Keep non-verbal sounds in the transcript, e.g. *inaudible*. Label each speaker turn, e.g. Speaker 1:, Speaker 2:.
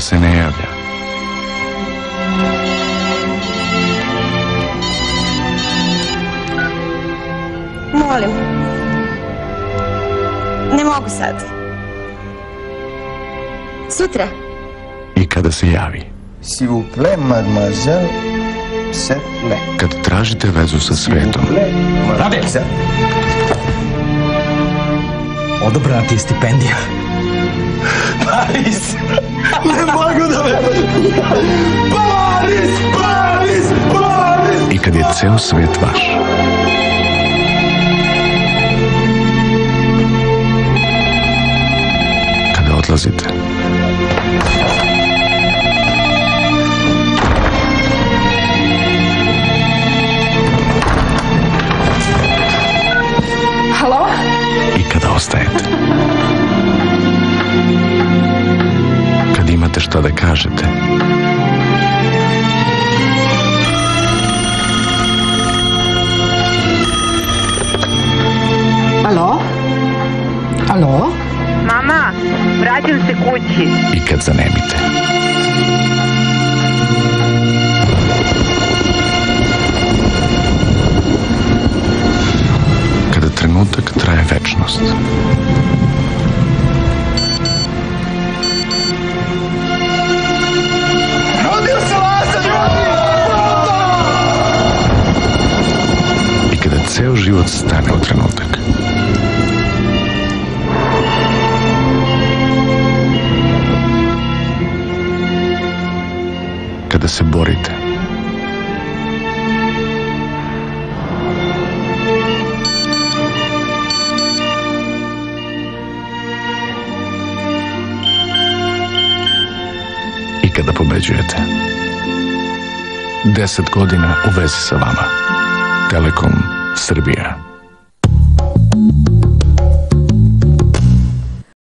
Speaker 1: se ne javlja.
Speaker 2: Molim. Ne mogu sad. Sutra.
Speaker 1: I kada se javi.
Speaker 3: S'il vous plaît, mademoiselle, c'est.
Speaker 1: Kad tražite vezu sa svetom,
Speaker 3: Rade!
Speaker 4: Odobrana ti je stipendija. *laughs*
Speaker 3: Paris! Ne mogu da me... Paris! Paris! Paris!
Speaker 1: i kad je ceo svet vaš. Kada odlazite, šta da kažete,
Speaker 5: Alo? Alo?
Speaker 6: Mama, vraćam se kući.
Speaker 1: i kad zanemite. Kada trenutak traje večnost. Ceo život stane u trenutak. Kada se borite. I kada pobeđujete. Deset godina u vezi sa vama. Telekom Srbija.